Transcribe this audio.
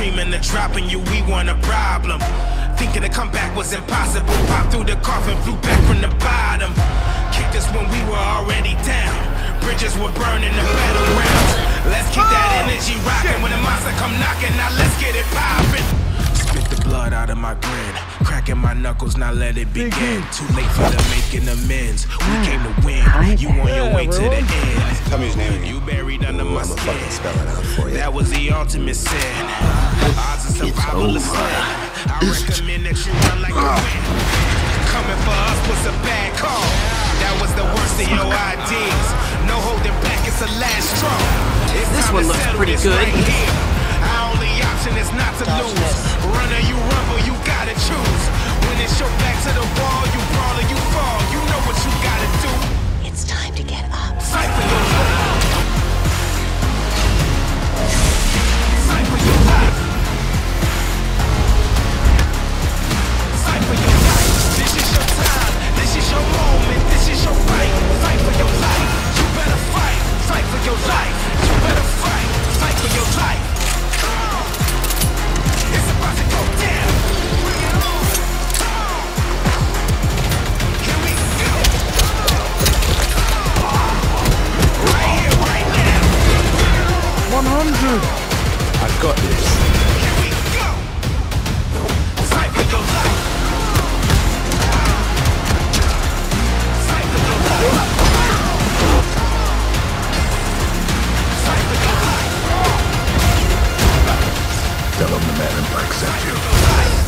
dreaming of dropping you, we want a problem. Thinking the comeback was impossible. Popped through the coffin, flew back from the bottom. Kicked us when we were already down. Bridges were burning the battlegrounds. Let's keep that oh, energy rocking. When the monster come knocking, now let's get it poppin'. Spit the blood out of my grin. Cracking my knuckles, now let it begin. Too late for the making amends. We came to win. You on your way to the end. Tell me his name. You buried under my I'ma skin. spell it out for you. That was the ultimate sin. Odds of survival is slim. I recommend that you run like a ah. wind. Coming for us was a bad call. That was the worst of your ideas. No holding back, it's a last straw. This one looks pretty good. Our only option is not hundred. I've got this. Tell him the man in black sent you.